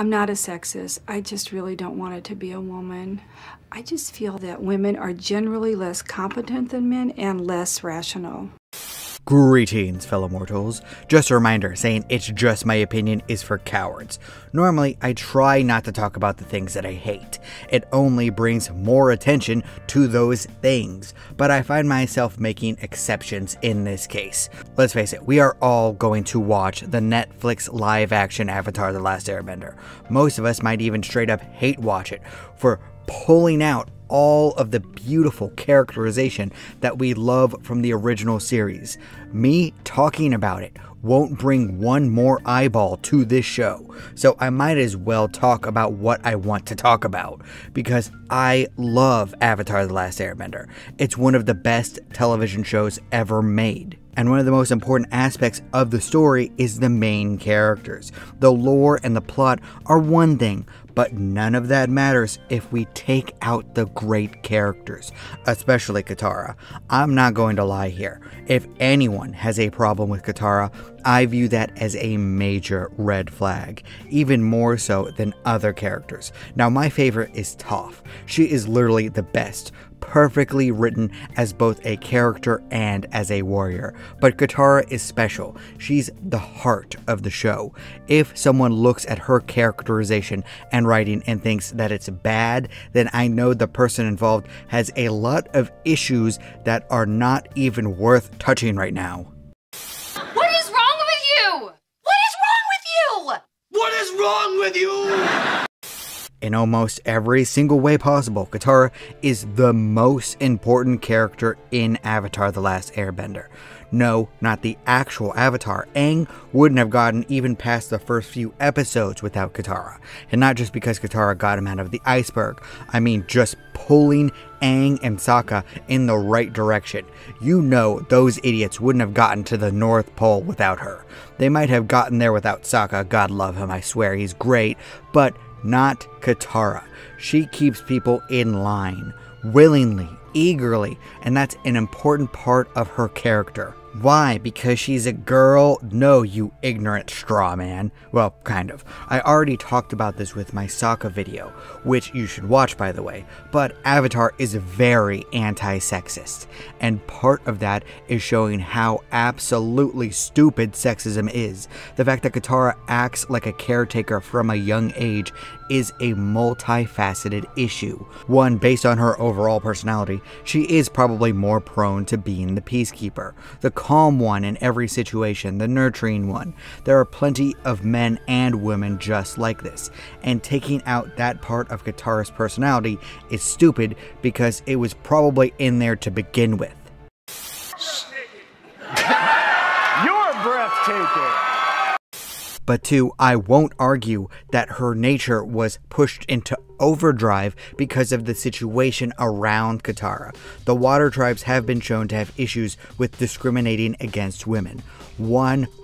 I'm not a sexist. I just really don't want it to be a woman. I just feel that women are generally less competent than men and less rational. Greetings, fellow mortals. Just a reminder saying it's just my opinion is for cowards. Normally, I try not to talk about the things that I hate. It only brings more attention to those things. But I find myself making exceptions in this case. Let's face it, we are all going to watch the Netflix live action Avatar The Last Airbender. Most of us might even straight up hate watch it for pulling out all of the beautiful characterization that we love from the original series. Me talking about it won't bring one more eyeball to this show, so I might as well talk about what I want to talk about because I love Avatar The Last Airbender. It's one of the best television shows ever made. And one of the most important aspects of the story is the main characters. The lore and the plot are one thing, but none of that matters if we take out the great characters, especially Katara. I'm not going to lie here. If anyone has a problem with Katara, I view that as a major red flag, even more so than other characters. Now, my favorite is Toph. She is literally the best, perfectly written as both a character and as a warrior. But Katara is special. She's the heart of the show. If someone looks at her characterization and writing and thinks that it's bad, then I know the person involved has a lot of issues that are not even worth touching right now. What is wrong with you? What is wrong with you? What is wrong with you? In almost every single way possible, Katara is the most important character in Avatar The Last Airbender. No, not the actual Avatar. Aang wouldn't have gotten even past the first few episodes without Katara. And not just because Katara got him out of the iceberg, I mean just pulling Aang and Sokka in the right direction. You know those idiots wouldn't have gotten to the North Pole without her. They might have gotten there without Sokka, God love him, I swear he's great, but not Katara. She keeps people in line, willingly, eagerly, and that's an important part of her character. Why? Because she's a girl? No, you ignorant straw man. Well, kind of. I already talked about this with my Sokka video, which you should watch by the way, but Avatar is very anti-sexist, and part of that is showing how absolutely stupid sexism is. The fact that Katara acts like a caretaker from a young age is a multifaceted issue. One, based on her overall personality, she is probably more prone to being the peacekeeper, the calm one in every situation, the nurturing one. There are plenty of men and women just like this, and taking out that part of Katara's personality is stupid because it was probably in there to begin with. You're breathtaking. But two, I won't argue that her nature was pushed into overdrive because of the situation around Katara. The water tribes have been shown to have issues with discriminating against women.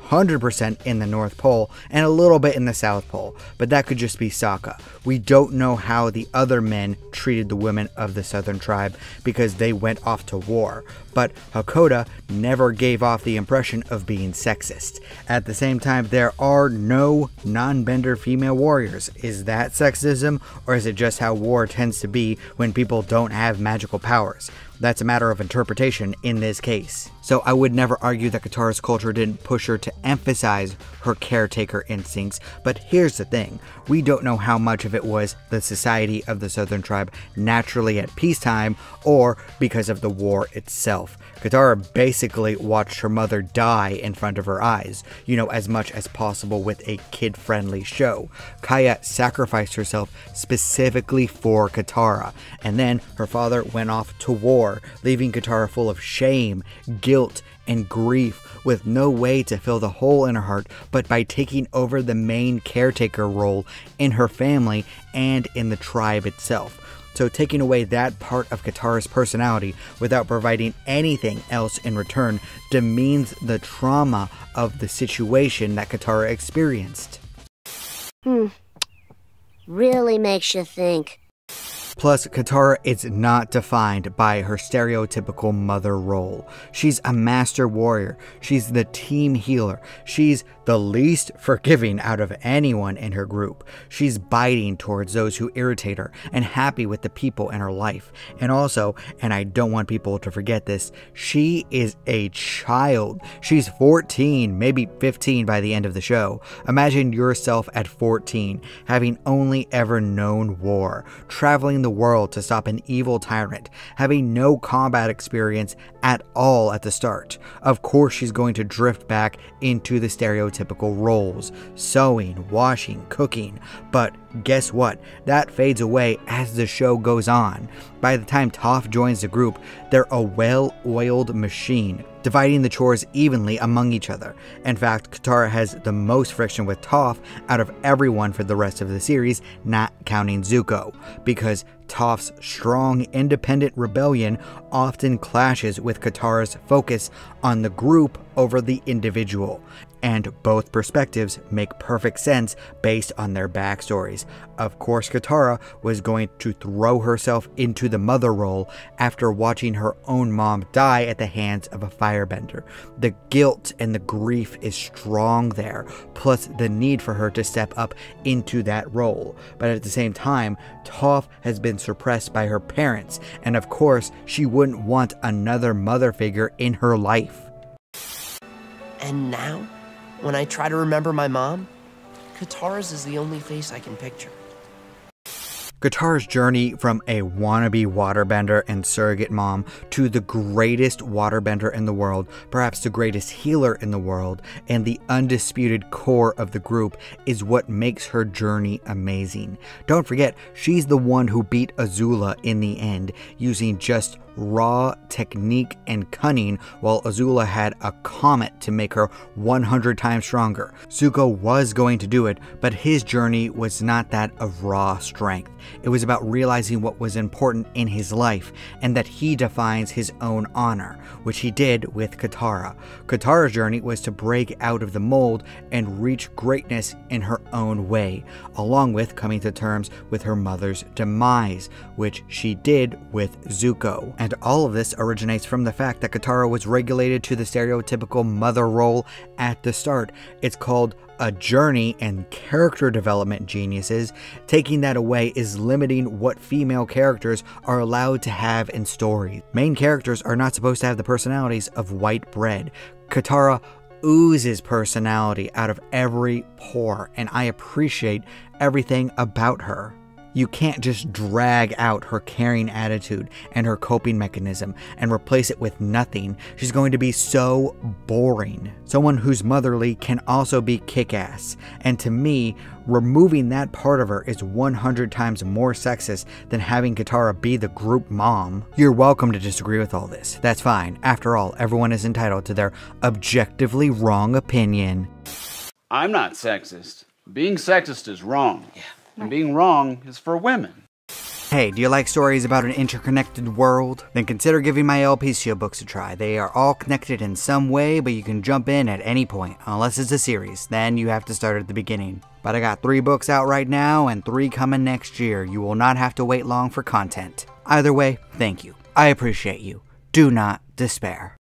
100% in the North Pole and a little bit in the South Pole, but that could just be Sokka. We don't know how the other men treated the women of the Southern tribe because they went off to war, but Hakoda never gave off the impression of being sexist. At the same time, there are no non bender female warriors. Is that sexism, or is it just how war tends to be when people don't have magical powers? That's a matter of interpretation in this case. So I would never argue that Katara's culture didn't push her to emphasize her caretaker instincts, but here's the thing. We don't know how much of it was the society of the Southern Tribe naturally at peacetime or because of the war itself. Katara basically watched her mother die in front of her eyes, you know, as much as possible with a kid friendly show. Kya sacrificed herself specifically for Katara, and then her father went off to war, leaving Katara full of shame, guilt, and grief with no way to fill the hole in her heart but by taking over the main caretaker role in her family and in the tribe itself. So, taking away that part of Katara's personality without providing anything else in return demeans the trauma of the situation that Katara experienced. Hmm. Really makes you think. Plus, Katara is not defined by her stereotypical mother role. She's a master warrior, she's the team healer, she's the least forgiving out of anyone in her group. She's biting towards those who irritate her and happy with the people in her life. And also, and I don't want people to forget this, she is a child. She's 14, maybe 15 by the end of the show. Imagine yourself at 14, having only ever known war, traveling the world to stop an evil tyrant, having no combat experience at all at the start. Of course, she's going to drift back into the stereotypical roles sewing, washing, cooking. But guess what? That fades away as the show goes on. By the time Toph joins the group, they're a well oiled machine, dividing the chores evenly among each other. In fact, Katara has the most friction with Toph out of everyone for the rest of the series, not counting Zuko, because Toph's strong, independent rebellion often clashes with Katara's focus on the group over the individual. And both perspectives make perfect sense based on their backstories. Of course, Katara was going to throw herself into the mother role after watching her own mom die at the hands of a firebender. The guilt and the grief is strong there, plus the need for her to step up into that role. But at the same time, Toph has been suppressed by her parents, and of course, she wouldn't want another mother figure in her life. And now, when I try to remember my mom, Katara's is the only face I can picture. Katara's journey from a wannabe waterbender and surrogate mom to the greatest waterbender in the world, perhaps the greatest healer in the world, and the undisputed core of the group is what makes her journey amazing. Don't forget, she's the one who beat Azula in the end, using just raw technique and cunning, while Azula had a comet to make her 100 times stronger. Zuko was going to do it, but his journey was not that of raw strength. It was about realizing what was important in his life and that he defines his own honor, which he did with Katara. Katara's journey was to break out of the mold and reach greatness in her own way, along with coming to terms with her mother's demise, which she did with Zuko. And all of this originates from the fact that Katara was regulated to the stereotypical mother role at the start. It's called a journey and character development geniuses, taking that away is limiting what female characters are allowed to have in stories. Main characters are not supposed to have the personalities of white bread. Katara oozes personality out of every pore, and I appreciate everything about her. You can't just drag out her caring attitude and her coping mechanism and replace it with nothing. She's going to be so boring. Someone who's motherly can also be kick ass. And to me, removing that part of her is 100 times more sexist than having Katara be the group mom. You're welcome to disagree with all this. That's fine. After all, everyone is entitled to their objectively wrong opinion. I'm not sexist. Being sexist is wrong. Yeah. And being wrong is for women. Hey, do you like stories about an interconnected world? Then consider giving my LPCO books a try. They are all connected in some way, but you can jump in at any point, unless it's a series. Then you have to start at the beginning. But I got three books out right now and three coming next year. You will not have to wait long for content. Either way, thank you. I appreciate you. Do not despair.